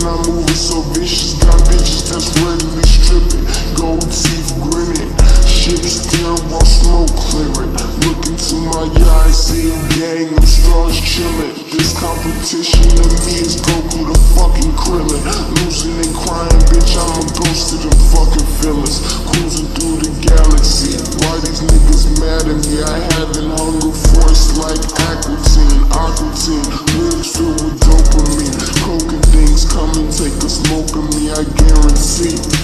moving so vicious, got bitches that's readily stripping. Gold teeth grinning, ships steering while smoke clearing. Look into my eyes, see a gang of stars chilling. This competition to me is Goku the fucking Krillin. Losing and crying, bitch, I'm a ghost of them fucking feelings. Cruising through the galaxy. Why these niggas mad at me? I haven't hunger force like Aqua Teen, of me, I guarantee.